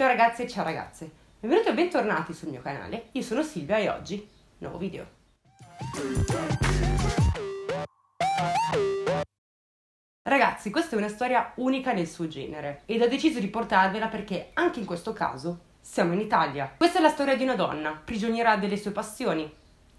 Ciao ragazze e ciao ragazze, benvenuti e bentornati sul mio canale, io sono Silvia e oggi, nuovo video. Ragazzi, questa è una storia unica nel suo genere ed ho deciso di portarvela perché anche in questo caso siamo in Italia. Questa è la storia di una donna, prigioniera delle sue passioni,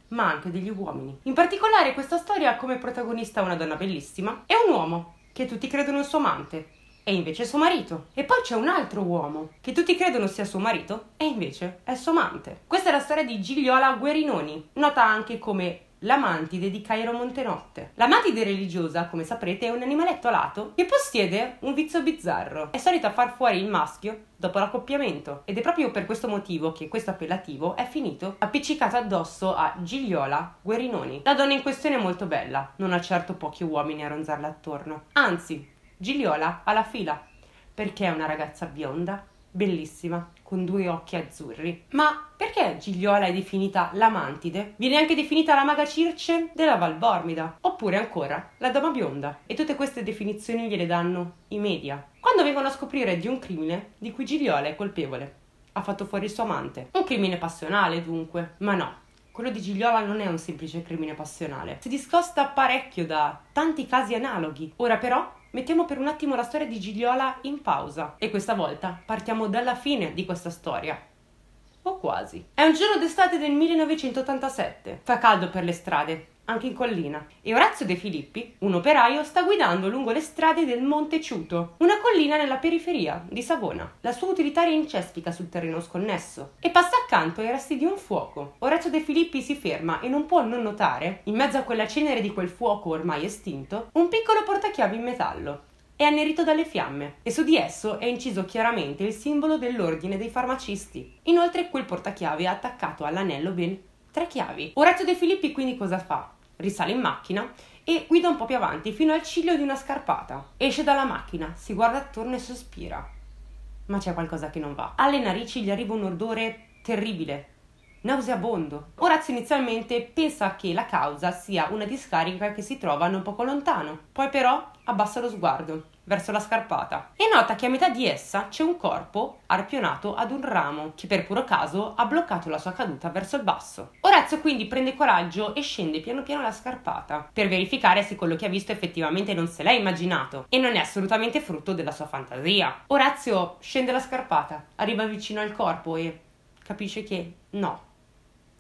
ma anche degli uomini. In particolare questa storia ha come protagonista una donna bellissima e un uomo che tutti credono il suo amante e invece è suo marito. E poi c'è un altro uomo che tutti credono sia suo marito e invece è suo amante. Questa è la storia di Gigliola Guerinoni, nota anche come l'amantide di Cairo Montenotte. L'amantide religiosa, come saprete, è un animaletto alato che possiede un vizio bizzarro. È solita far fuori il maschio dopo l'accoppiamento ed è proprio per questo motivo che questo appellativo è finito appiccicato addosso a Gigliola Guerinoni. La donna in questione è molto bella, non ha certo pochi uomini a ronzarla attorno. Anzi, Gigliola ha la fila perché è una ragazza bionda, bellissima, con due occhi azzurri. Ma perché Gigliola è definita l'amantide? Viene anche definita la maga Circe della Valbormida, oppure ancora la dama bionda. E tutte queste definizioni gliele danno i media. Quando vengono a scoprire di un crimine di cui Gigliola è colpevole. Ha fatto fuori il suo amante. Un crimine passionale, dunque. Ma no, quello di Gigliola non è un semplice crimine passionale. Si discosta parecchio da tanti casi analoghi. Ora però mettiamo per un attimo la storia di Gigliola in pausa e questa volta partiamo dalla fine di questa storia. O quasi. È un giorno d'estate del 1987. Fa caldo per le strade, anche in collina, e Orazio De Filippi, un operaio, sta guidando lungo le strade del Monte Ciuto, una collina nella periferia di Savona. La sua utilitaria incespica sul terreno sconnesso e passa accanto ai resti di un fuoco. Orazio De Filippi si ferma e non può non notare, in mezzo a quella cenere di quel fuoco ormai estinto, un piccolo portachiavi in metallo. È annerito dalle fiamme e su di esso è inciso chiaramente il simbolo dell'ordine dei farmacisti. Inoltre quel portachiavi è attaccato all'anello ben tre chiavi. Orazio De Filippi quindi cosa fa? risale in macchina e guida un po' più avanti fino al ciglio di una scarpata. Esce dalla macchina, si guarda attorno e sospira. Ma c'è qualcosa che non va. Alle narici gli arriva un odore terribile, nauseabondo. Orazio inizialmente pensa che la causa sia una discarica che si trova non poco lontano, poi però abbassa lo sguardo verso la scarpata e nota che a metà di essa c'è un corpo arpionato ad un ramo che per puro caso ha bloccato la sua caduta verso il basso. Orazio quindi prende coraggio e scende piano piano la scarpata per verificare se quello che ha visto effettivamente non se l'ha immaginato e non è assolutamente frutto della sua fantasia. Orazio scende la scarpata, arriva vicino al corpo e capisce che no,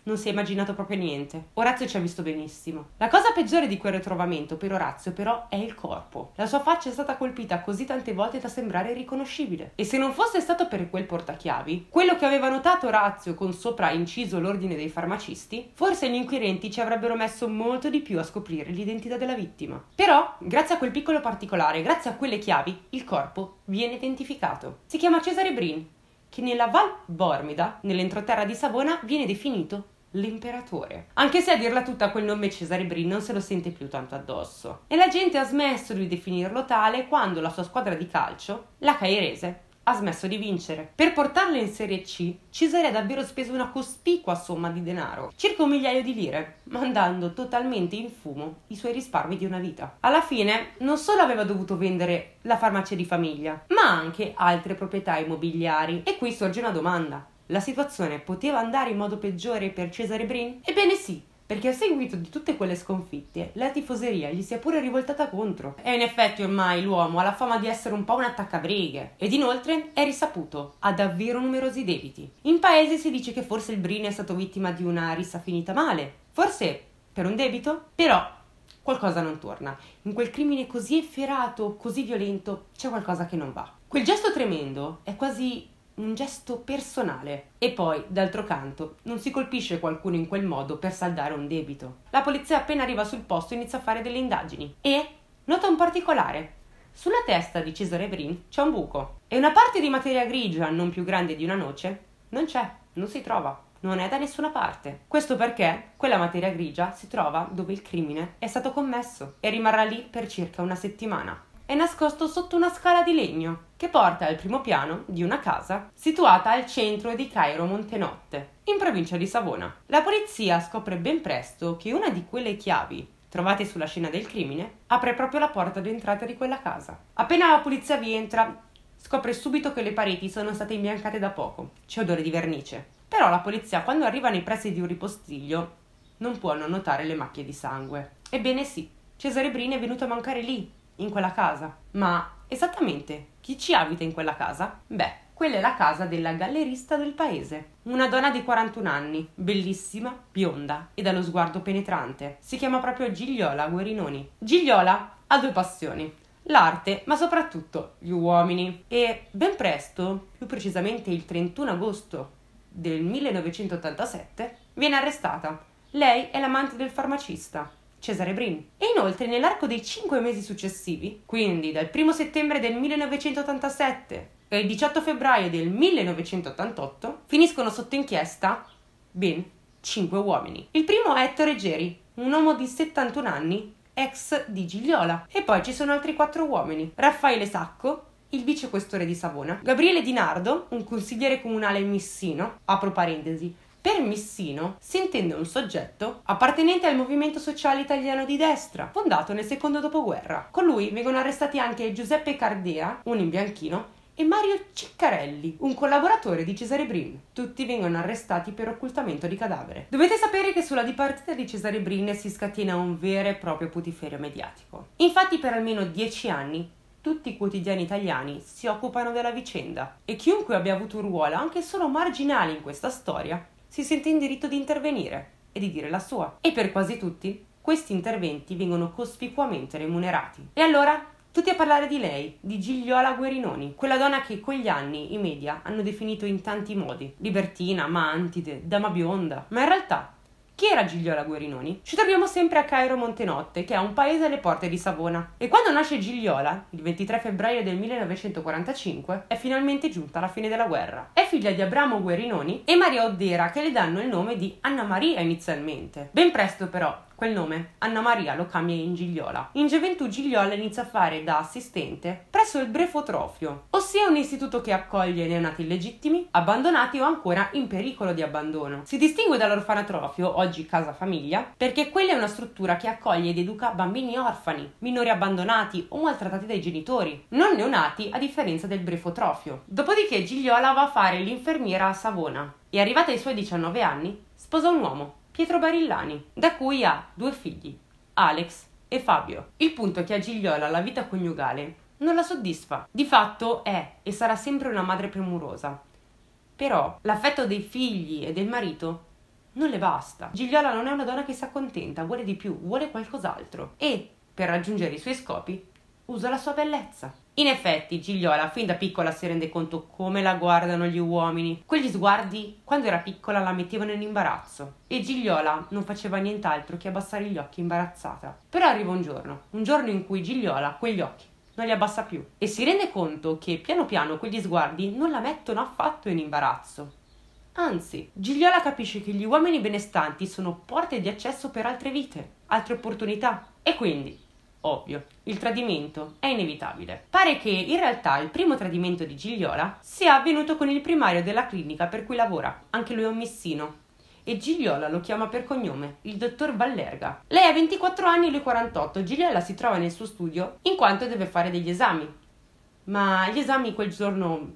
non si è immaginato proprio niente. Orazio ci ha visto benissimo. La cosa peggiore di quel ritrovamento per Orazio però è il corpo. La sua faccia è stata colpita così tante volte da sembrare irriconoscibile. E se non fosse stato per quel portachiavi, quello che aveva notato Orazio con sopra inciso l'ordine dei farmacisti, forse gli inquirenti ci avrebbero messo molto di più a scoprire l'identità della vittima. Però, grazie a quel piccolo particolare, grazie a quelle chiavi, il corpo viene identificato. Si chiama Cesare Brin che nella Val Bormida, nell'entroterra di Savona, viene definito l'imperatore. Anche se a dirla tutta quel nome Cesare Brin non se lo sente più tanto addosso. E la gente ha smesso di definirlo tale quando la sua squadra di calcio, la Cairese, ha smesso di vincere. Per portarlo in Serie C, Cesare ha davvero speso una cospicua somma di denaro, circa un migliaio di lire, mandando totalmente in fumo i suoi risparmi di una vita. Alla fine, non solo aveva dovuto vendere la farmacia di famiglia, ma anche altre proprietà immobiliari. E qui sorge una domanda. La situazione poteva andare in modo peggiore per Cesare Brin? Ebbene sì, perché a seguito di tutte quelle sconfitte la tifoseria gli si è pure rivoltata contro. E in effetti ormai l'uomo ha la fama di essere un po' un attaccabrighe ed inoltre è risaputo, ha davvero numerosi debiti. In paese si dice che forse il Brin è stato vittima di una rissa finita male, forse per un debito, però qualcosa non torna. In quel crimine così efferato, così violento, c'è qualcosa che non va. Quel gesto tremendo è quasi un gesto personale. E poi, d'altro canto, non si colpisce qualcuno in quel modo per saldare un debito. La polizia appena arriva sul posto inizia a fare delle indagini e nota un particolare. Sulla testa di Cesare Brin c'è un buco e una parte di materia grigia non più grande di una noce non c'è, non si trova. Non è da nessuna parte. Questo perché quella materia grigia si trova dove il crimine è stato commesso e rimarrà lì per circa una settimana è nascosto sotto una scala di legno che porta al primo piano di una casa situata al centro di Cairo Montenotte, in provincia di Savona. La polizia scopre ben presto che una di quelle chiavi trovate sulla scena del crimine apre proprio la porta d'entrata di quella casa. Appena la polizia vi entra, scopre subito che le pareti sono state imbiancate da poco, c'è odore di vernice. Però la polizia, quando arriva nei pressi di un ripostiglio, non può non notare le macchie di sangue. Ebbene sì, Cesare Brini è venuto a mancare lì, in quella casa. Ma esattamente chi ci abita in quella casa? Beh, quella è la casa della gallerista del paese. Una donna di 41 anni, bellissima, bionda e dallo sguardo penetrante. Si chiama proprio Gigliola Guerinoni. Gigliola ha due passioni. L'arte, ma soprattutto gli uomini. E ben presto, più precisamente il 31 agosto del 1987, viene arrestata. Lei è l'amante del farmacista, Cesare Brin. E inoltre nell'arco dei cinque mesi successivi, quindi dal 1 settembre del 1987 e il 18 febbraio del 1988, finiscono sotto inchiesta ben cinque uomini. Il primo è Ettore Geri, un uomo di 71 anni, ex di Gigliola. E poi ci sono altri quattro uomini. Raffaele Sacco, il vicequestore di Savona, Gabriele Di Nardo, un consigliere comunale missino, apro parentesi, per Missino si intende un soggetto appartenente al movimento sociale italiano di destra, fondato nel secondo dopoguerra. Con lui vengono arrestati anche Giuseppe Cardea, un imbianchino, e Mario Ciccarelli, un collaboratore di Cesare Brin. Tutti vengono arrestati per occultamento di cadavere. Dovete sapere che sulla dipartita di Cesare Brin si scatena un vero e proprio putiferio mediatico. Infatti per almeno dieci anni tutti i quotidiani italiani si occupano della vicenda e chiunque abbia avuto un ruolo anche solo marginale in questa storia si sente in diritto di intervenire e di dire la sua. E per quasi tutti questi interventi vengono cospicuamente remunerati. E allora tutti a parlare di lei, di Gigliola Guerinoni, quella donna che con gli anni i media hanno definito in tanti modi, libertina, mantide, dama bionda, ma in realtà chi era Gigliola Guerinoni? Ci troviamo sempre a Cairo Montenotte, che è un paese alle porte di Savona. E quando nasce Gigliola, il 23 febbraio del 1945, è finalmente giunta la fine della guerra. È figlia di Abramo Guerinoni e Maria Oddera, che le danno il nome di Anna Maria inizialmente. Ben presto però quel nome, Anna Maria lo cambia in Gigliola. In gioventù Gigliola inizia a fare da assistente presso il Brefotrofio, ossia un istituto che accoglie neonati illegittimi, abbandonati o ancora in pericolo di abbandono. Si distingue dall'orfanatrofio, oggi casa famiglia, perché quella è una struttura che accoglie ed educa bambini orfani, minori abbandonati o maltrattati dai genitori, non neonati a differenza del Brefotrofio. Dopodiché Gigliola va a fare l'infermiera a Savona e arrivata ai suoi 19 anni sposa un uomo Pietro Barillani, da cui ha due figli, Alex e Fabio. Il punto è che a Gigliola la vita coniugale non la soddisfa. Di fatto è e sarà sempre una madre premurosa. Però l'affetto dei figli e del marito non le basta. Gigliola non è una donna che si accontenta, vuole di più, vuole qualcos'altro e, per raggiungere i suoi scopi, usa la sua bellezza. In effetti, Gigliola fin da piccola si rende conto come la guardano gli uomini. Quegli sguardi, quando era piccola, la mettevano in imbarazzo. E Gigliola non faceva nient'altro che abbassare gli occhi imbarazzata. Però arriva un giorno, un giorno in cui Gigliola quegli occhi non li abbassa più e si rende conto che piano piano quegli sguardi non la mettono affatto in imbarazzo. Anzi, Gigliola capisce che gli uomini benestanti sono porte di accesso per altre vite, altre opportunità. E quindi Ovvio, il tradimento è inevitabile. Pare che in realtà il primo tradimento di Gigliola sia avvenuto con il primario della clinica per cui lavora, anche lui è un missino. E Gigliola lo chiama per cognome, il dottor Ballerga. Lei ha 24 anni e lui 48. Gigliola si trova nel suo studio in quanto deve fare degli esami. Ma gli esami quel giorno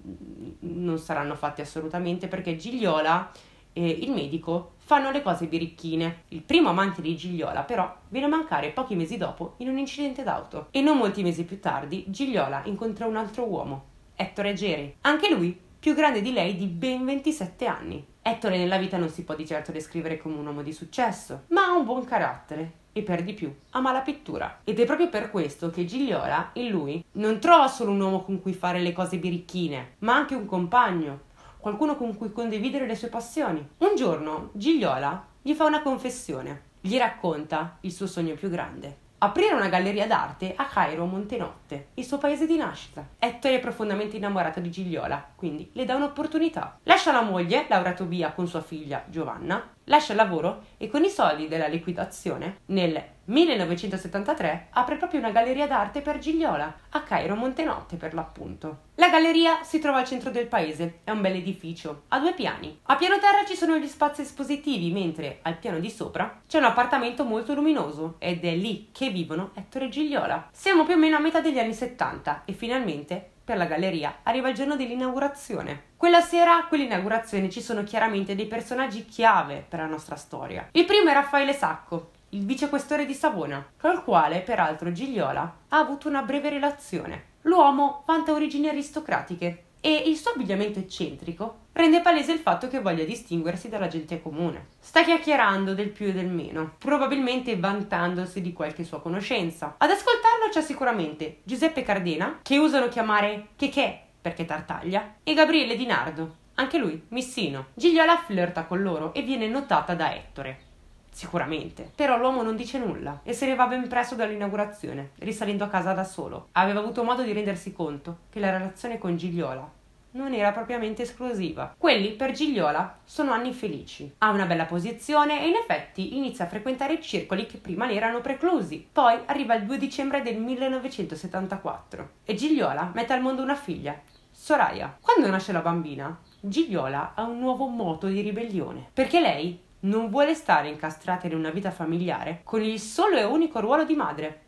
non saranno fatti assolutamente perché Gigliola e il medico fanno le cose birichine. Il primo amante di Gigliola, però, viene a mancare pochi mesi dopo in un incidente d'auto. E non molti mesi più tardi, Gigliola incontra un altro uomo, Ettore Geri. Anche lui più grande di lei di ben 27 anni. Ettore nella vita non si può di certo descrivere come un uomo di successo, ma ha un buon carattere e per di più ama la pittura. Ed è proprio per questo che Gigliola in lui non trova solo un uomo con cui fare le cose birichine, ma anche un compagno, qualcuno con cui condividere le sue passioni. Un giorno Gigliola gli fa una confessione, gli racconta il suo sogno più grande. Aprire una galleria d'arte a Cairo Montenotte, il suo paese di nascita. Ettore è profondamente innamorato di Gigliola, quindi le dà un'opportunità. Lascia la moglie, Laura Tobia, con sua figlia Giovanna, lascia il lavoro e con i soldi della liquidazione nel 1973 apre proprio una galleria d'arte per Gigliola, a Cairo Montenotte per l'appunto. La galleria si trova al centro del paese, è un bel edificio, ha due piani. A piano terra ci sono gli spazi espositivi, mentre al piano di sopra c'è un appartamento molto luminoso ed è lì che vivono Ettore e Gigliola. Siamo più o meno a metà degli anni 70 e finalmente per la galleria arriva il giorno dell'inaugurazione. Quella sera, a quell'inaugurazione, ci sono chiaramente dei personaggi chiave per la nostra storia. Il primo è Raffaele Sacco, il vicequestore di Savona, col quale, peraltro, Gigliola ha avuto una breve relazione. L'uomo vanta origini aristocratiche e il suo abbigliamento eccentrico rende palese il fatto che voglia distinguersi dalla gente comune. Sta chiacchierando del più e del meno, probabilmente vantandosi di qualche sua conoscenza. Ad ascoltarlo c'è sicuramente Giuseppe Cardena, che usano chiamare Chechè perché tartaglia, e Gabriele Di Nardo, anche lui missino. Gigliola flirta con loro e viene notata da Ettore. Sicuramente. Però l'uomo non dice nulla e se ne va ben presto dall'inaugurazione, risalendo a casa da solo. Aveva avuto modo di rendersi conto che la relazione con Gigliola non era propriamente esclusiva. Quelli per Gigliola sono anni felici. Ha una bella posizione e in effetti inizia a frequentare circoli che prima le erano preclusi. Poi arriva il 2 dicembre del 1974 e Gigliola mette al mondo una figlia, Soraya. Quando nasce la bambina, Gigliola ha un nuovo moto di ribellione, perché lei non vuole stare incastrata in una vita familiare con il solo e unico ruolo di madre.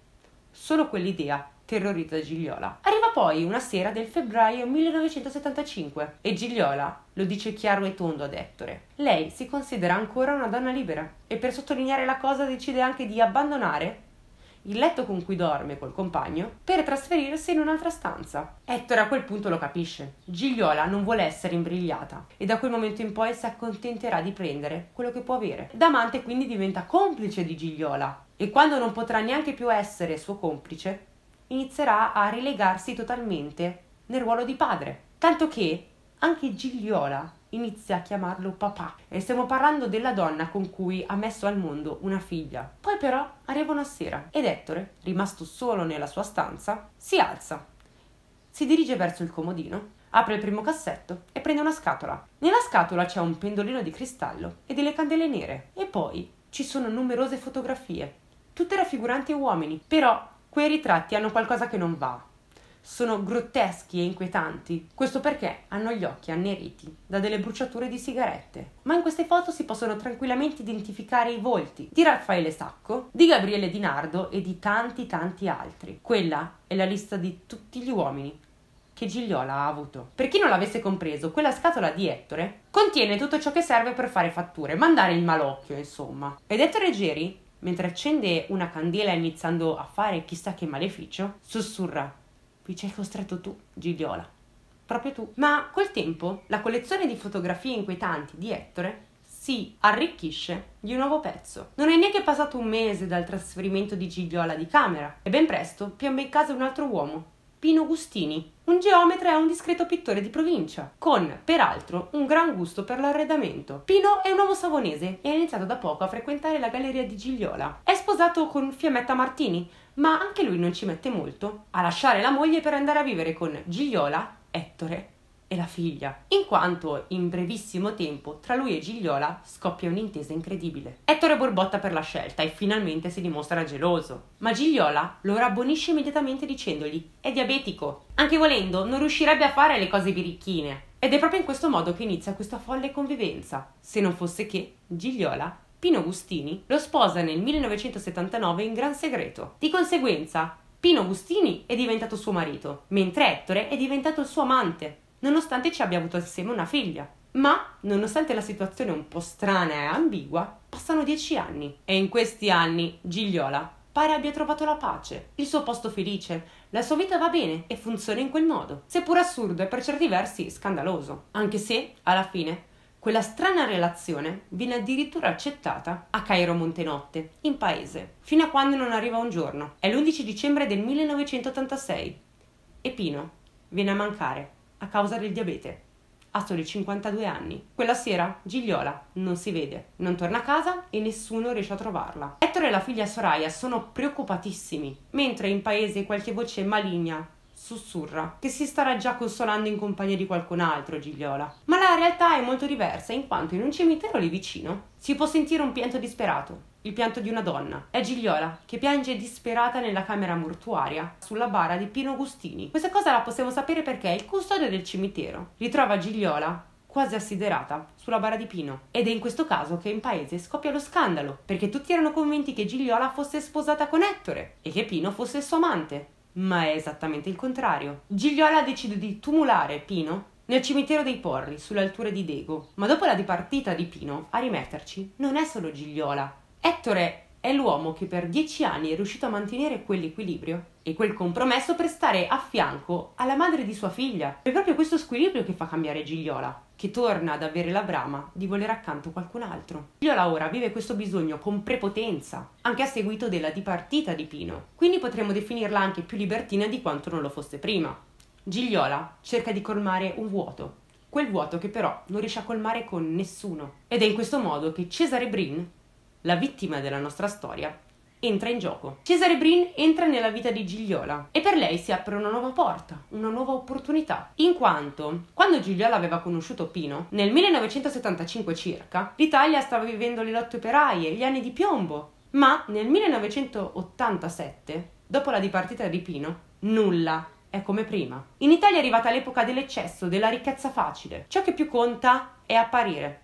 Solo quell'idea terrorizza Gigliola. Arriva poi una sera del febbraio 1975 e Gigliola lo dice chiaro e tondo ad Ettore. Lei si considera ancora una donna libera e per sottolineare la cosa decide anche di abbandonare il letto con cui dorme col compagno per trasferirsi in un'altra stanza. Ettore a quel punto lo capisce. Gigliola non vuole essere imbrigliata e da quel momento in poi si accontenterà di prendere quello che può avere. Damante quindi diventa complice di Gigliola e quando non potrà neanche più essere suo complice, inizierà a rilegarsi totalmente nel ruolo di padre. Tanto che anche Gigliola inizia a chiamarlo papà e stiamo parlando della donna con cui ha messo al mondo una figlia. Poi però arriva una sera ed Ettore, rimasto solo nella sua stanza, si alza, si dirige verso il comodino, apre il primo cassetto e prende una scatola. Nella scatola c'è un pendolino di cristallo e delle candele nere e poi ci sono numerose fotografie, tutte raffiguranti uomini, però quei ritratti hanno qualcosa che non va sono grotteschi e inquietanti. Questo perché hanno gli occhi anneriti da delle bruciature di sigarette. Ma in queste foto si possono tranquillamente identificare i volti di Raffaele Sacco, di Gabriele Di Nardo e di tanti tanti altri. Quella è la lista di tutti gli uomini che Gigliola ha avuto. Per chi non l'avesse compreso, quella scatola di Ettore contiene tutto ciò che serve per fare fatture, mandare il malocchio, insomma. Ed Ettore Geri, mentre accende una candela iniziando a fare chissà che maleficio, sussurra Qui ci hai costretto tu, Gigliola. Proprio tu. Ma col tempo la collezione di fotografie inquietanti di Ettore si arricchisce di un nuovo pezzo. Non è neanche passato un mese dal trasferimento di Gigliola di camera e ben presto piomba in casa un altro uomo, Pino Gustini, un geometra e un discreto pittore di provincia, con, peraltro, un gran gusto per l'arredamento. Pino è un uomo savonese e ha iniziato da poco a frequentare la galleria di Gigliola. È sposato con Fiammetta Martini, ma anche lui non ci mette molto a lasciare la moglie per andare a vivere con Gigliola, Ettore e la figlia, in quanto in brevissimo tempo tra lui e Gigliola scoppia un'intesa incredibile. Ettore borbotta per la scelta e finalmente si dimostra geloso, ma Gigliola lo rabbonisce immediatamente dicendogli è diabetico. Anche volendo non riuscirebbe a fare le cose birichine. Ed è proprio in questo modo che inizia questa folle convivenza, se non fosse che Gigliola Pino Gustini lo sposa nel 1979 in gran segreto. Di conseguenza, Pino Gustini è diventato suo marito, mentre Ettore è diventato il suo amante, nonostante ci abbia avuto assieme una figlia. Ma, nonostante la situazione un po' strana e ambigua, passano dieci anni e in questi anni Gigliola pare abbia trovato la pace, il suo posto felice, la sua vita va bene e funziona in quel modo, seppur assurdo e per certi versi scandaloso, anche se, alla fine, quella strana relazione viene addirittura accettata a Cairo Montenotte, in paese, fino a quando non arriva un giorno. È l'11 dicembre del 1986 e Pino viene a mancare a causa del diabete. Ha soli 52 anni. Quella sera Gigliola non si vede, non torna a casa e nessuno riesce a trovarla. Ettore e la figlia Soraya sono preoccupatissimi, mentre in paese qualche voce maligna sussurra che si starà già consolando in compagnia di qualcun altro, Gigliola. Ma la realtà è molto diversa, in quanto in un cimitero lì vicino si può sentire un pianto disperato, il pianto di una donna. È Gigliola che piange disperata nella camera mortuaria sulla bara di Pino Gustini. Questa cosa la possiamo sapere perché il custode del cimitero ritrova Gigliola quasi assiderata sulla bara di Pino. Ed è in questo caso che in paese scoppia lo scandalo, perché tutti erano convinti che Gigliola fosse sposata con Ettore e che Pino fosse il suo amante. Ma è esattamente il contrario. Gigliola decide di tumulare Pino nel cimitero dei Porri, sulle alture di Dego. Ma dopo la dipartita di Pino, a rimetterci non è solo Gigliola. Ettore è l'uomo che per dieci anni è riuscito a mantenere quell'equilibrio e quel compromesso per stare a fianco alla madre di sua figlia. È proprio questo squilibrio che fa cambiare Gigliola, che torna ad avere la brama di volere accanto qualcun altro. Gigliola ora vive questo bisogno con prepotenza, anche a seguito della dipartita di Pino, quindi potremmo definirla anche più libertina di quanto non lo fosse prima. Gigliola cerca di colmare un vuoto, quel vuoto che però non riesce a colmare con nessuno. Ed è in questo modo che Cesare Brin, la vittima della nostra storia, entra in gioco. Cesare Brin entra nella vita di Gigliola e per lei si apre una nuova porta, una nuova opportunità, in quanto quando Gigliola aveva conosciuto Pino, nel 1975 circa, l'Italia stava vivendo le lotte operaie, gli anni di piombo, ma nel 1987, dopo la dipartita di Pino, nulla è come prima. In Italia è arrivata l'epoca dell'eccesso, della ricchezza facile. Ciò che più conta è apparire.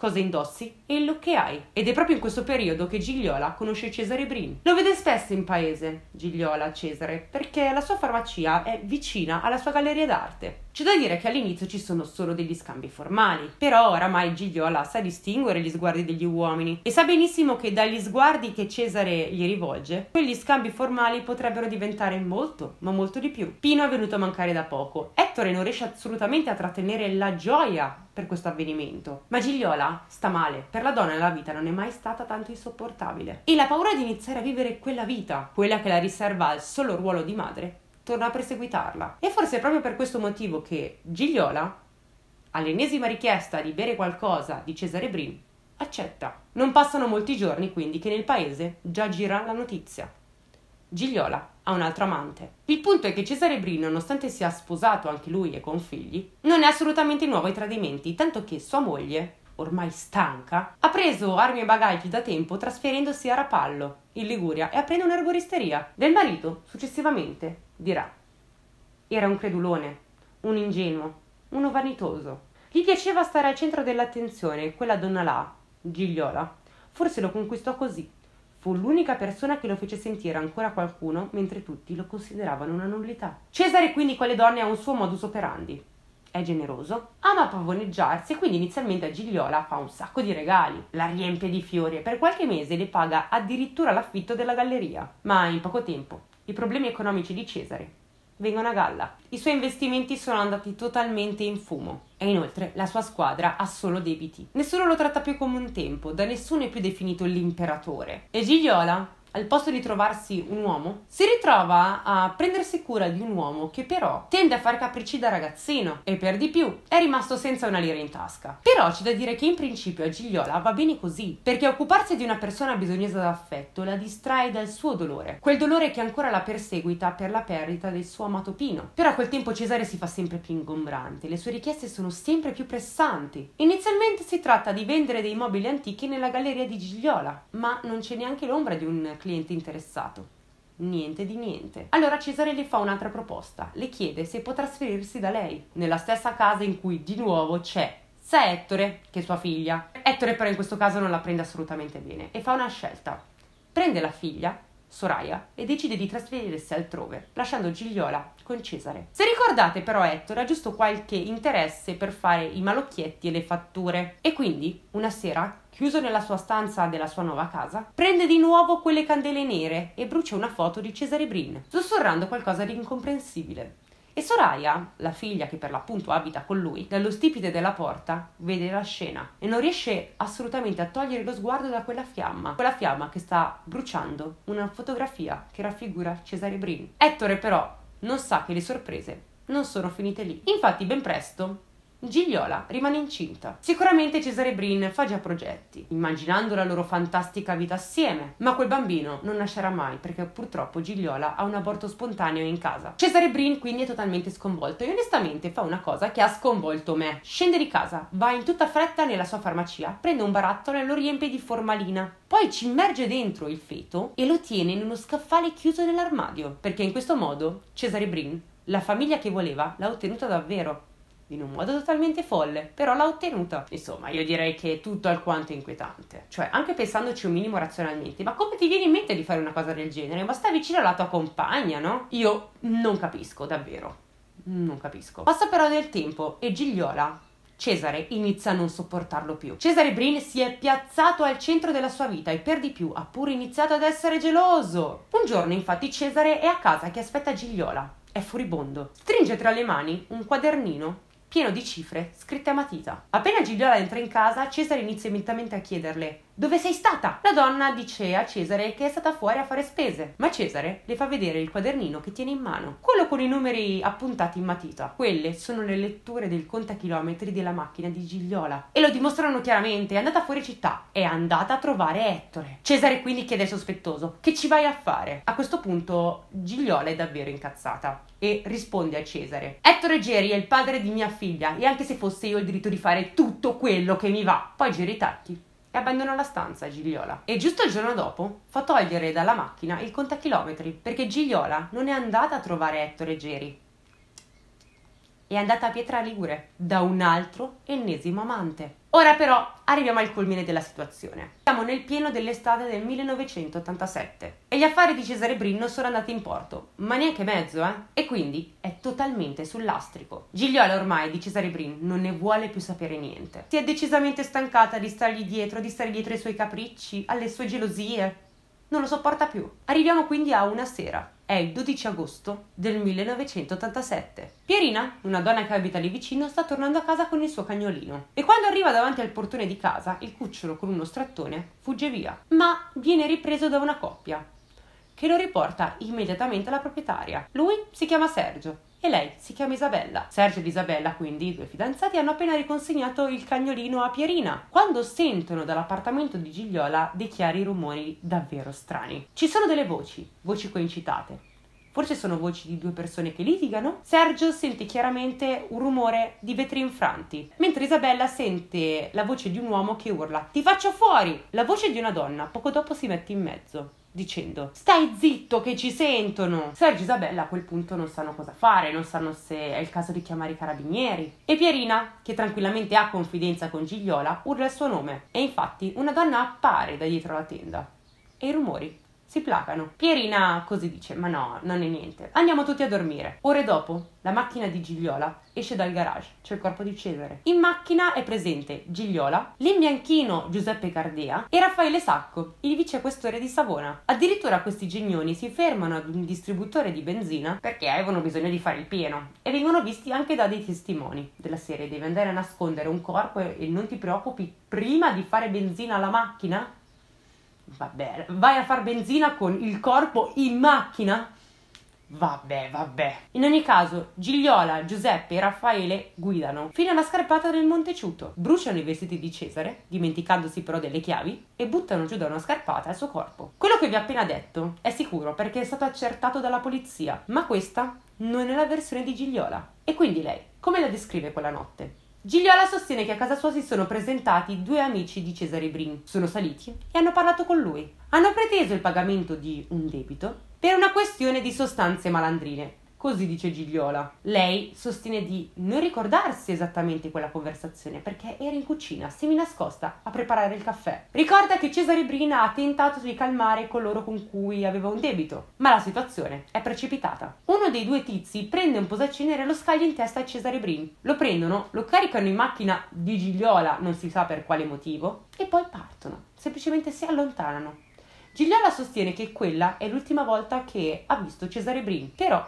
Cosa indossi e il look che hai. Ed è proprio in questo periodo che Gigliola conosce Cesare Brin. Lo vede spesso in paese, Gigliola Cesare, perché la sua farmacia è vicina alla sua galleria d'arte. C'è da dire che all'inizio ci sono solo degli scambi formali, però oramai Gigliola sa distinguere gli sguardi degli uomini e sa benissimo che dagli sguardi che Cesare gli rivolge, quegli scambi formali potrebbero diventare molto, ma molto di più. Pino è venuto a mancare da poco. Ettore non riesce assolutamente a trattenere la gioia per questo avvenimento. Ma Gigliola sta male, per la donna la vita non è mai stata tanto insopportabile. E la paura di iniziare a vivere quella vita, quella che la riserva al solo ruolo di madre, torna a perseguitarla. E forse è proprio per questo motivo che Gigliola, all'ennesima richiesta di bere qualcosa di Cesare Brin, accetta. Non passano molti giorni quindi che nel paese già gira la notizia. Gigliola ha un altro amante. Il punto è che Cesare Brin, nonostante sia sposato anche lui e con figli, non è assolutamente nuovo ai tradimenti, tanto che sua moglie, ormai stanca, ha preso armi e bagagli da tempo trasferendosi a Rapallo, in Liguria, e aprendo un'erboristeria. Del marito, successivamente, dirà. Era un credulone, un ingenuo, uno vanitoso. Gli piaceva stare al centro dell'attenzione quella donna là, Gigliola, forse lo conquistò così. Fu l'unica persona che lo fece sentire ancora qualcuno, mentre tutti lo consideravano una nullità. Cesare quindi con le donne ha un suo modus operandi. È generoso, ama pavoneggiarsi e quindi inizialmente a Gigliola fa un sacco di regali, la riempie di fiori e per qualche mese le paga addirittura l'affitto della galleria. Ma in poco tempo i problemi economici di Cesare vengono a galla. I suoi investimenti sono andati totalmente in fumo e inoltre la sua squadra ha solo debiti. Nessuno lo tratta più come un tempo, da nessuno è più definito l'imperatore. E Gigliola al posto di trovarsi un uomo, si ritrova a prendersi cura di un uomo che però tende a fare capricci da ragazzino e per di più è rimasto senza una lira in tasca. Però c'è da dire che in principio a Gigliola va bene così, perché occuparsi di una persona bisognosa d'affetto la distrae dal suo dolore, quel dolore che ancora la perseguita per la perdita del suo amato Pino. Però a quel tempo Cesare si fa sempre più ingombrante, le sue richieste sono sempre più pressanti. Inizialmente si tratta di vendere dei mobili antichi nella galleria di Gigliola, ma non c'è neanche l'ombra di un cliente interessato. Niente di niente. Allora Cesare le fa un'altra proposta. Le chiede se può trasferirsi da lei, nella stessa casa in cui di nuovo c'è sia Ettore che sua figlia. Ettore però in questo caso non la prende assolutamente bene e fa una scelta. Prende la figlia Soraya e decide di trasferirsi altrove, lasciando Gigliola con Cesare. Se ricordate però Ettore ha giusto qualche interesse per fare i malocchietti e le fatture e quindi una sera, chiuso nella sua stanza della sua nuova casa, prende di nuovo quelle candele nere e brucia una foto di Cesare Brin, sussurrando qualcosa di incomprensibile. E Soraya, la figlia che per l'appunto abita con lui, dallo stipite della porta vede la scena e non riesce assolutamente a togliere lo sguardo da quella fiamma, quella fiamma che sta bruciando una fotografia che raffigura Cesare Brin. Ettore però non sa che le sorprese non sono finite lì. Infatti ben presto Gigliola rimane incinta. Sicuramente Cesare Brin fa già progetti, immaginando la loro fantastica vita assieme, ma quel bambino non nascerà mai perché purtroppo Gigliola ha un aborto spontaneo in casa. Cesare Brin quindi è totalmente sconvolto e onestamente fa una cosa che ha sconvolto me. Scende di casa, va in tutta fretta nella sua farmacia, prende un barattolo e lo riempie di formalina. Poi ci immerge dentro il feto e lo tiene in uno scaffale chiuso nell'armadio, perché in questo modo Cesare Brin, la famiglia che voleva, l'ha ottenuta davvero in un modo totalmente folle, però l'ha ottenuta. Insomma, io direi che è tutto alquanto inquietante. Cioè, anche pensandoci un minimo razionalmente, ma come ti viene in mente di fare una cosa del genere? Ma stai vicino alla tua compagna, no? Io non capisco, davvero. Non capisco. Passa però del tempo e Gigliola Cesare inizia a non sopportarlo più. Cesare Brin si è piazzato al centro della sua vita e per di più ha pure iniziato ad essere geloso. Un giorno infatti Cesare è a casa che aspetta Gigliola. È furibondo. Stringe tra le mani un quadernino pieno di cifre scritte a matita. Appena Gigliola entra in casa, Cesare inizia immediatamente a chiederle dove sei stata? La donna dice a Cesare che è stata fuori a fare spese, ma Cesare le fa vedere il quadernino che tiene in mano, quello con i numeri appuntati in matita. Quelle sono le letture del contachilometri della macchina di Gigliola e lo dimostrano chiaramente, è andata fuori città, è andata a trovare Ettore. Cesare quindi chiede al sospettoso, che ci vai a fare? A questo punto Gigliola è davvero incazzata e risponde a Cesare, Ettore Geri è il padre di mia figlia e anche se fosse io ho il diritto di fare tutto quello che mi va. Poi gira i tacchi e abbandona la stanza Gigliola. E giusto il giorno dopo fa togliere dalla macchina il contachilometri perché Gigliola non è andata a trovare Ettore Geri. È andata a Pietra Ligure da un altro ennesimo amante. Ora però arriviamo al culmine della situazione. Siamo nel pieno dell'estate del 1987 e gli affari di Cesare Brin sono andati in porto, ma neanche mezzo, eh? E quindi è totalmente sull'astrico. Gigliola ormai di Cesare Brin non ne vuole più sapere niente. Si è decisamente stancata di stargli dietro, di stare dietro ai suoi capricci, alle sue gelosie. Non lo sopporta più. Arriviamo quindi a una sera è il 12 agosto del 1987. Pierina, una donna che abita lì vicino, sta tornando a casa con il suo cagnolino e quando arriva davanti al portone di casa, il cucciolo con uno strattone fugge via, ma viene ripreso da una coppia che lo riporta immediatamente alla proprietaria. Lui si chiama Sergio e lei si chiama Isabella. Sergio ed Isabella, quindi i due fidanzati, hanno appena riconsegnato il cagnolino a Pierina, quando sentono dall'appartamento di Gigliola dei chiari rumori davvero strani. Ci sono delle voci, voci coincitate. Forse sono voci di due persone che litigano. Sergio sente chiaramente un rumore di vetri infranti, mentre Isabella sente la voce di un uomo che urla: Ti faccio fuori! La voce di una donna poco dopo si mette in mezzo dicendo stai zitto che ci sentono. Sergio e Isabella a quel punto non sanno cosa fare non sanno se è il caso di chiamare i carabinieri. E Pierina che tranquillamente ha confidenza con Gigliola urla il suo nome. E infatti una donna appare da dietro la tenda. E i rumori si placano. Pierina così dice: Ma no, non è niente. Andiamo tutti a dormire. Ore dopo, la macchina di Gigliola esce dal garage. C'è il corpo di Cesare. In macchina è presente Gigliola, l'imbianchino Giuseppe Cardea e Raffaele Sacco, il vicequestore di Savona. Addirittura questi genioni si fermano ad un distributore di benzina perché avevano bisogno di fare il pieno e vengono visti anche da dei testimoni della serie. Devi andare a nascondere un corpo e non ti preoccupi prima di fare benzina alla macchina? Vabbè, vai a far benzina con il corpo in macchina? Vabbè, vabbè. In ogni caso, Gigliola, Giuseppe e Raffaele guidano fino alla scarpata del Monteciuto, bruciano i vestiti di Cesare, dimenticandosi però delle chiavi, e buttano giù da una scarpata il suo corpo. Quello che vi ho appena detto è sicuro perché è stato accertato dalla polizia, ma questa non è la versione di Gigliola. E quindi lei, come la descrive quella notte? Gigliola sostiene che a casa sua si sono presentati due amici di Cesare Brin, sono saliti e hanno parlato con lui. Hanno preteso il pagamento di un debito per una questione di sostanze malandrine Così dice Gigliola. Lei sostiene di non ricordarsi esattamente quella conversazione perché era in cucina, semi nascosta, a preparare il caffè. Ricorda che Cesare Brina ha tentato di calmare coloro con cui aveva un debito, ma la situazione è precipitata. Uno dei due tizi prende un posacenere e lo scaglia in testa a Cesare Brin. Lo prendono, lo caricano in macchina di Gigliola, non si sa per quale motivo, e poi partono. Semplicemente si allontanano. Gigliola sostiene che quella è l'ultima volta che ha visto Cesare Brin, però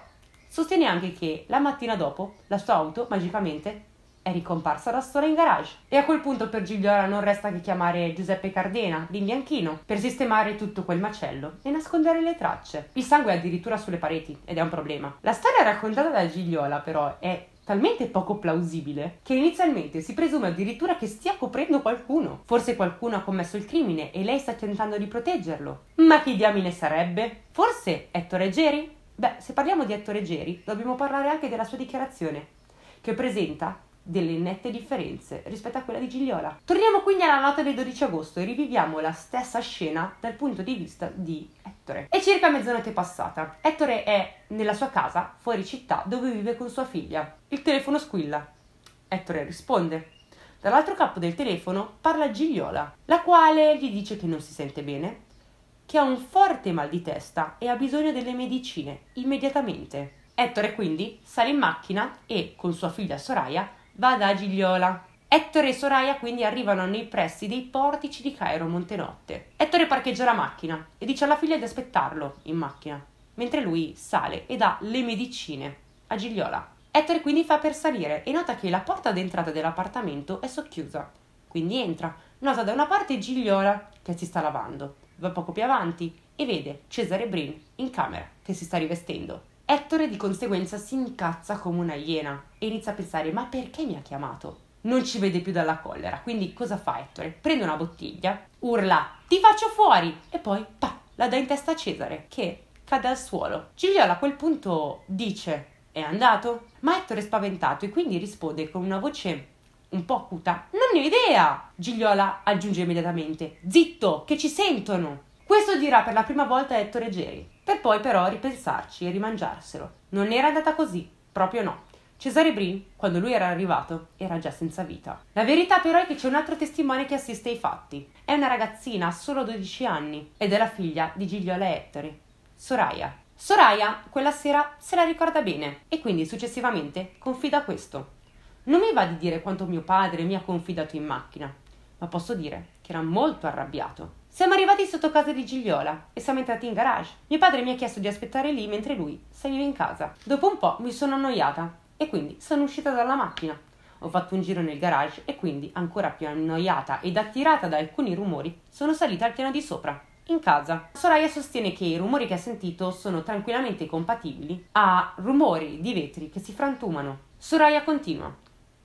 Sostiene anche che la mattina dopo la sua auto magicamente è ricomparsa da sola in garage. E a quel punto per Gigliola non resta che chiamare Giuseppe Cardena, l'imbianchino, per sistemare tutto quel macello e nascondere le tracce. Il sangue è addirittura sulle pareti ed è un problema. La storia raccontata da Gigliola però è talmente poco plausibile che inizialmente si presume addirittura che stia coprendo qualcuno. Forse qualcuno ha commesso il crimine e lei sta tentando di proteggerlo. Ma chi diamine sarebbe? Forse Ettore Geri? Beh, se parliamo di Ettore Geri, dobbiamo parlare anche della sua dichiarazione, che presenta delle nette differenze rispetto a quella di Gigliola. Torniamo quindi alla nota del 12 agosto e riviviamo la stessa scena dal punto di vista di Ettore. È circa mezzanotte passata. Ettore è nella sua casa, fuori città, dove vive con sua figlia. Il telefono squilla. Ettore risponde. Dall'altro capo del telefono parla Gigliola, la quale gli dice che non si sente bene, che ha un forte mal di testa e ha bisogno delle medicine immediatamente. Ettore quindi sale in macchina e, con sua figlia Soraya, va da Gigliola. Ettore e Soraya quindi arrivano nei pressi dei portici di Cairo Montenotte. Ettore parcheggia la macchina e dice alla figlia di aspettarlo in macchina, mentre lui sale e dà le medicine a Gigliola. Ettore quindi fa per salire e nota che la porta d'entrata dell'appartamento è socchiusa. Quindi entra, nota da una parte Gigliola che si sta lavando, va poco più avanti e vede Cesare Brin in camera che si sta rivestendo. Ettore di conseguenza si incazza come una iena e inizia a pensare ma perché mi ha chiamato? Non ci vede più dalla collera, quindi cosa fa Ettore? Prende una bottiglia, urla ti faccio fuori e poi pa, la dà in testa a Cesare che cade al suolo. Gigliola a quel punto dice è andato? Ma Ettore è spaventato e quindi risponde con una voce un po' acuta non ne ho idea! Gigliola aggiunge immediatamente zitto che ci sentono! Questo dirà per la prima volta Ettore Geri per poi però ripensarci e rimangiarselo. Non era andata così, proprio no. Cesare Brin, quando lui era arrivato, era già senza vita. La verità però è che c'è un altro testimone che assiste ai fatti. È una ragazzina, ha solo 12 anni, ed è la figlia di Gigliola Ettore, Soraya. Soraya quella sera se la ricorda bene e quindi successivamente confida questo. Non mi va di dire quanto mio padre mi ha confidato in macchina, ma posso dire che era molto arrabbiato siamo arrivati sotto casa di Gigliola e siamo entrati in garage. Mio padre mi ha chiesto di aspettare lì mentre lui saliva in casa. Dopo un po' mi sono annoiata e quindi sono uscita dalla macchina. Ho fatto un giro nel garage e quindi, ancora più annoiata ed attirata da alcuni rumori, sono salita al piano di sopra, in casa. Soraya sostiene che i rumori che ha sentito sono tranquillamente compatibili a rumori di vetri che si frantumano. Soraya continua.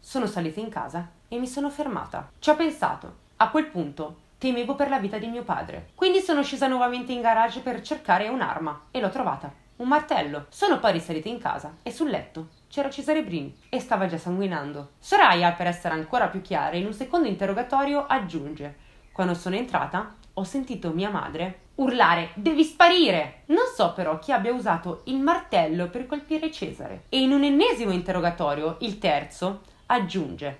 Sono salita in casa e mi sono fermata. Ci ho pensato. A quel punto Temevo per la vita di mio padre. Quindi sono scesa nuovamente in garage per cercare un'arma e l'ho trovata. Un martello. Sono poi risalita in casa e sul letto c'era Cesare Brin e stava già sanguinando. Soraya, per essere ancora più chiara, in un secondo interrogatorio aggiunge: Quando sono entrata, ho sentito mia madre urlare: Devi sparire! Non so però chi abbia usato il martello per colpire Cesare. E in un ennesimo interrogatorio, il terzo, aggiunge: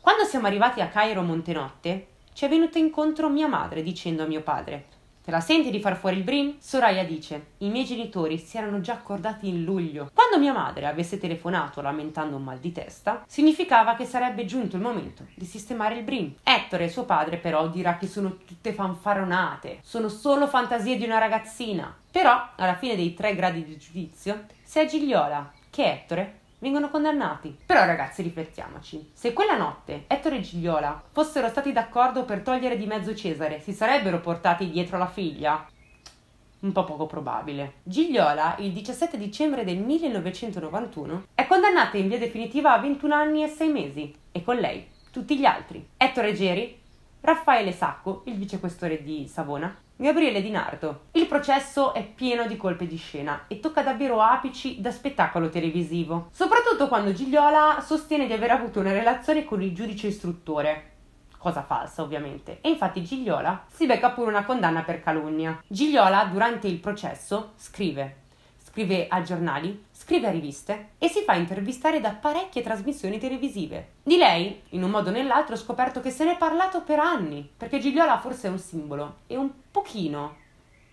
Quando siamo arrivati a Cairo Montenotte, ci è venuta incontro mia madre dicendo a mio padre Te la senti di far fuori il Brim? Soraya dice I miei genitori si erano già accordati in luglio. Quando mia madre avesse telefonato lamentando un mal di testa, significava che sarebbe giunto il momento di sistemare il Brim. Ettore, suo padre, però dirà che sono tutte fanfaronate, sono solo fantasie di una ragazzina. Però, alla fine dei tre gradi di giudizio, sia Gigliola che Ettore vengono condannati. Però ragazzi riflettiamoci, se quella notte Ettore e Gigliola fossero stati d'accordo per togliere di mezzo Cesare, si sarebbero portati dietro la figlia? Un po' poco probabile. Gigliola, il 17 dicembre del 1991, è condannata in via definitiva a 21 anni e 6 mesi, e con lei tutti gli altri. Ettore Geri, Raffaele Sacco, il vicequestore di Savona, Gabriele Di Nardo. Il processo è pieno di colpe di scena e tocca davvero apici da spettacolo televisivo, soprattutto quando Gigliola sostiene di aver avuto una relazione con il giudice istruttore. Cosa falsa, ovviamente. E infatti Gigliola si becca pure una condanna per calunnia. Gigliola, durante il processo, scrive scrive a giornali, scrive a riviste e si fa intervistare da parecchie trasmissioni televisive. Di lei, in un modo o nell'altro, ho scoperto che se ne è parlato per anni, perché Gigliola forse è un simbolo e un pochino,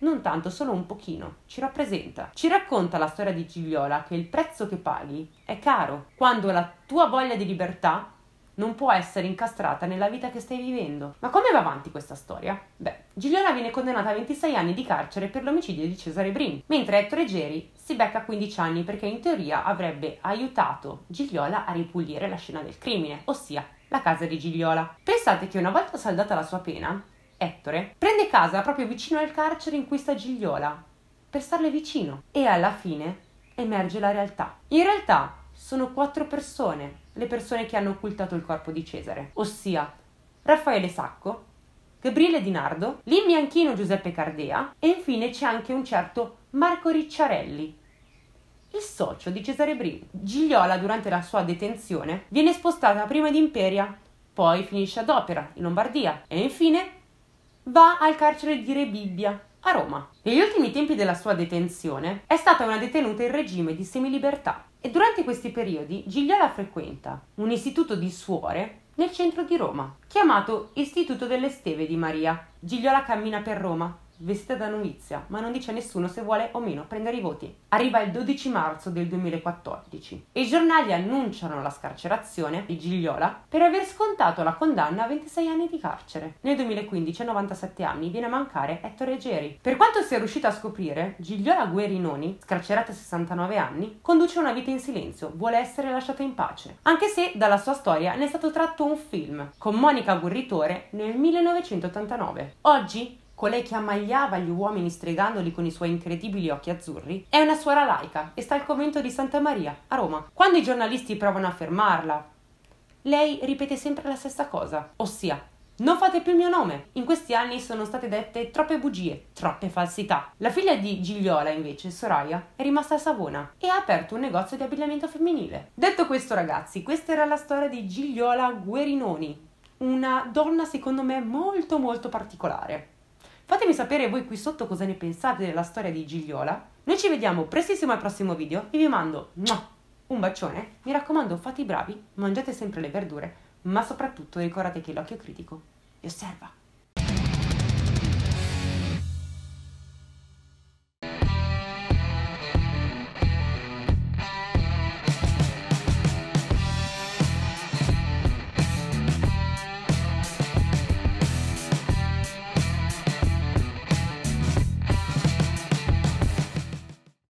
non tanto, solo un pochino, ci rappresenta. Ci racconta la storia di Gigliola che il prezzo che paghi è caro, quando la tua voglia di libertà non può essere incastrata nella vita che stai vivendo. Ma come va avanti questa storia? Beh, Giuliana viene condannata a 26 anni di carcere per l'omicidio di Cesare Brin, mentre Ettore Geri si becca 15 anni perché in teoria avrebbe aiutato Gigliola a ripulire la scena del crimine, ossia la casa di Gigliola. Pensate che una volta saldata la sua pena, Ettore prende casa proprio vicino al carcere in cui sta Gigliola, per starle vicino, e alla fine emerge la realtà. In realtà sono quattro persone le persone che hanno occultato il corpo di Cesare, ossia Raffaele Sacco, Gabriele Di Nardo, Lin Bianchino Giuseppe Cardea e infine c'è anche un certo Marco Ricciarelli, il socio di Cesare. Gigliola, durante la sua detenzione, viene spostata prima ad Imperia, poi finisce ad Opera, in Lombardia, e infine va al carcere di Rebibbia, a Roma. Negli ultimi tempi della sua detenzione è stata una detenuta in regime di semilibertà E durante questi periodi Gigliola frequenta un istituto di suore nel centro di Roma, chiamato Istituto delle Steve di Maria. Gigliola cammina per Roma, vestita da novizia, ma non dice a nessuno se vuole o meno prendere i voti. Arriva il 12 marzo del 2014 e i giornali annunciano la scarcerazione di Gigliola per aver scontato la condanna a 26 anni di carcere. Nel 2015 a 97 anni viene a mancare Ettore Geri. Per quanto sia riuscita a scoprire, Gigliola Guerinoni, scarcerata a 69 anni, conduce una vita in silenzio, vuole essere lasciata in pace, anche se dalla sua storia ne è stato tratto un film con Monica Gurritore nel 1989. Oggi colei che ammaliava gli uomini stregandoli con i suoi incredibili occhi azzurri, è una suora laica e sta al convento di Santa Maria, a Roma. Quando i giornalisti provano a fermarla, lei ripete sempre la stessa cosa, ossia non fate più il mio nome. In questi anni sono state dette troppe bugie, troppe falsità. La figlia di Gigliola, invece, Soraya, è rimasta a Savona e ha aperto un negozio di abbigliamento femminile. Detto questo, ragazzi, questa era la storia di Gigliola Guerinoni, una donna secondo me molto molto particolare. Fatemi sapere voi qui sotto cosa ne pensate della storia di Gigliola. Noi ci vediamo prestissimo al prossimo video e vi mando un bacione. Mi raccomando, fate i bravi, mangiate sempre le verdure, ma soprattutto ricordate che l'occhio critico vi osserva.